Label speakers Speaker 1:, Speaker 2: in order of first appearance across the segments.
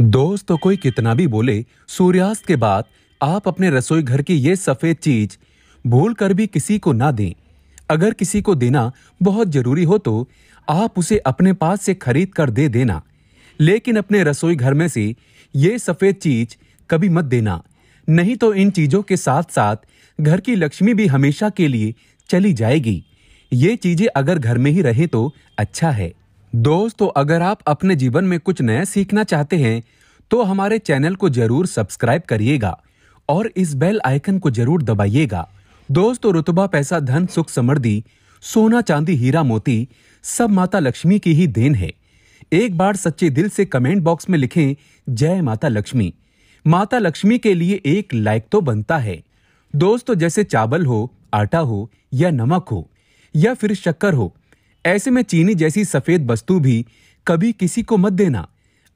Speaker 1: दोस्तों कोई कितना भी बोले, सूर्यास्त के बाद आप अपने रसोई घर की ये सफ़ेद चीज़ भूल कर भी किसी को ना दें। अगर किसी को देना बहुत ज़रूरी हो तो आप उसे अपने पास से खरीद कर दे देना। लेकिन अपने रसोई घर में से ये सफ़ेद चीज़ कभी मत देना। नहीं तो इन चीज़ों के साथ साथ घर की लक्ष्मी भी हमेशा के लिए चली जाएगी। ये चीज़ें अगर घर में ही रहे तो अच्छा है। दोस्तों, अगर आप अपने जीवन में कुछ नया सीखना चाहते हैं तो हमारे चैनल को ज़रूर सब्सक्राइब करिएगा और इस बेल आइकन को ज़रूर दबाइएगा। दोस्तों, रुतबा पैसा, धन, सुख समृद्धि, सोना, चांदी, हीरा, मोती, सब माता लक्ष्मी की ही देन है। एक बार सच्चे दिल से कमेंट बॉक्स में लिखें, जय माता लक्ष्मी। माता लक्ष्मी के लिए एक लाइक तो बनता है। दोस्तों, जैसे चावल हो, आटा हो, या नमक हो, या फिर शक्कर हो ऐसे में चीनी जैसी सफ़ेद वस्तु भी कभी किसी को मत देना।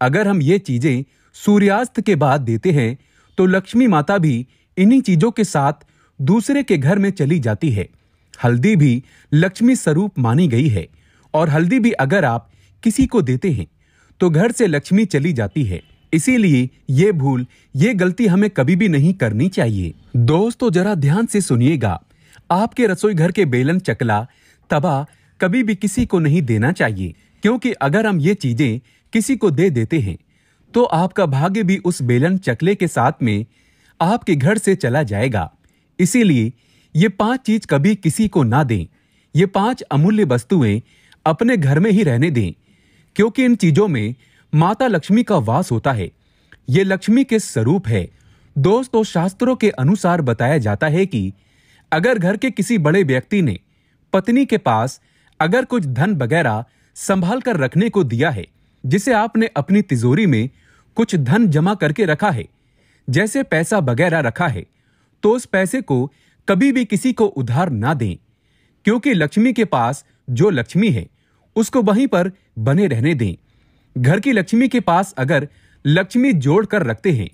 Speaker 1: अगर हम ये चीज़ें सूर्यास्त के बाद देते हैं तो लक्ष्मी माता भी इन्हीं चीज़ों के साथ दूसरे के घर में चली जाती है। हल्दी भी लक्ष्मी स्वरूप मानी गई है, और हल्दी भी अगर आप किसी को देते हैं तो घर से लक्ष्मी चली जाती है। इसीलिए ये भूल, ये गलती हमें कभी भी नहीं करनी चाहिए। दोस्तों, जरा ध्यान से सुनिएगा। आपके रसोई घर के बेलन चकला, तवा कभी भी किसी को नहीं देना चाहिए, क्योंकि अगर हम ये चीज़ें किसी को दे देते हैं तो आपका भाग्य भी उस बेलन चकले के साथ में आपके घर से चला जाएगा। इसीलिए ये पाँच चीज़ कभी किसी को ना दें, ये पाँच अमूल्य वस्तुएँ अपने घर में ही रहने दें, क्योंकि इन चीज़ों में माता लक्ष्मी का वास होता है। ये लक्ष्मी के स्वरूप है। दोस्तों, शास्त्रों के अनुसार बताया जाता है कि अगर घर के किसी बड़े व्यक्ति ने पत्नी के पास अगर कुछ धन वगैरह संभाल कर रखने को दिया है, जिसे आपने अपनी तिजोरी में कुछ धन जमा करके रखा है, जैसे पैसा वगैरह रखा है तो उस पैसे को कभी भी किसी को उधार ना दें, क्योंकि लक्ष्मी के पास जो लक्ष्मी है, उसको वहीं पर बने रहने दें। घर की लक्ष्मी के पास अगर लक्ष्मी जोड़ कर रखते हैं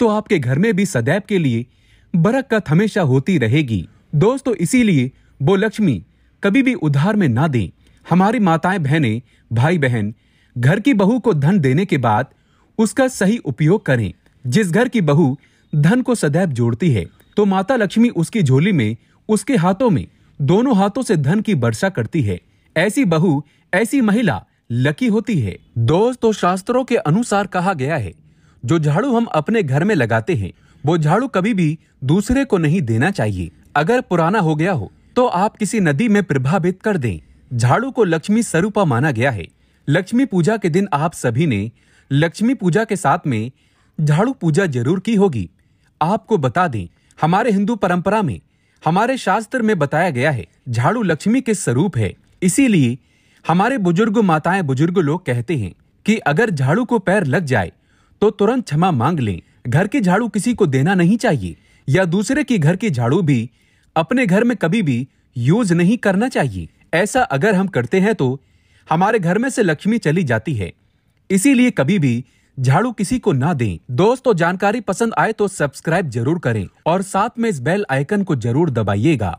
Speaker 1: तो आपके घर में भी सदैव के लिए बरकत हमेशा होती रहेगी। दोस्तों, इसीलिए वो लक्ष्मी कभी भी उधार में ना दें। हमारी माताएँ बहनें भाई बहन घर की बहू को धन देने के बाद उसका सही उपयोग करें। जिस घर की बहू धन को सदैव जोड़ती है तो माता लक्ष्मी उसकी झोली में, उसके हाथों में, दोनों हाथों से धन की वर्षा करती है। ऐसी बहू, ऐसी महिला लकी होती है। दोस्तों शास्त्रों के अनुसार कहा गया है, जो झाड़ू हम अपने घर में लगाते हैं, वो झाड़ू कभी भी दूसरे को नहीं देना चाहिए। अगर पुराना हो गया हो तो आप किसी नदी में प्रभावित कर दें। झाड़ू को लक्ष्मी स्वरूपा माना गया है। लक्ष्मी पूजा के दिन आप सभी ने लक्ष्मी पूजा के साथ में झाड़ू पूजा ज़रूर की होगी। आपको बता दें, हमारे हिंदू परंपरा में, हमारे शास्त्र में बताया गया है, झाड़ू लक्ष्मी के स्वरूप है। इसीलिए हमारे बुज़ुर्ग माताएँ बुज़ुर्ग लोग कहते हैं कि अगर झाड़ू को पैर लग जाए तो तुरंत क्षमा मांग लें। घर की झाड़ू किसी को देना नहीं चाहिए, या दूसरे की घर की झाड़ू भी अपने घर में कभी भी यूज़ नहीं करना चाहिए। ऐसा अगर हम करते हैं तो हमारे घर में से लक्ष्मी चली जाती है। इसीलिए कभी भी झाड़ू किसी को ना दें। दोस्तों जानकारी पसंद आए तो सब्सक्राइब ज़रूर करें और साथ में इस बेल आइकन को ज़रूर दबाइएगा।